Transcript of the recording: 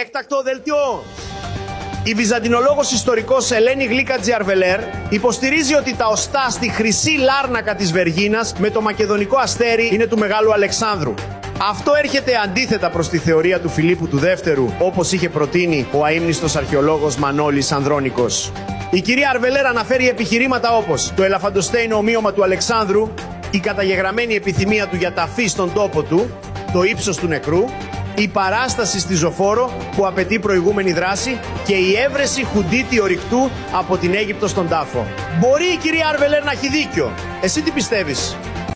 Έκτακτο δελτιό. Η βυζαντινολόγος ιστορικός Ελένη Γλίκα Τζιαρβελέρ υποστηρίζει ότι τα οστά στη χρυσή λάρνακα της Βεργίνας με το μακεδονικό αστέρι είναι του Μεγάλου Αλεξάνδρου. Αυτό έρχεται αντίθετα προς τη θεωρία του Φιλίππου του Δεύτερου, όπως είχε προτείνει ο αείμνηστος αρχαιολόγος Μανώλης Ανδρώνικος. Η κυρία Αρβελέρ αναφέρει επιχειρήματα όπως το ελαφαντοστέινο ομοίωμα του Αλεξάνδρου, η καταγεγραμμένη επιθυμία του για ταφή στον τόπο του, το ύψος του νεκρού, η παράσταση στη Ζωφόρο που απαιτεί προηγούμενη δράση και η έβρεση χουντίτη ορυκτού από την Αίγυπτο στον τάφο. Μπορεί η κυρία Αρβελέρ να έχει δίκιο. Εσύ τι πιστεύεις;